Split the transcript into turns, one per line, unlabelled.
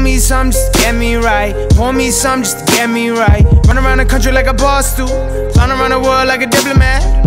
me some just get me right. Pour me some just get me right. Run around the country like a boss do. Flying around the world like a diplomat.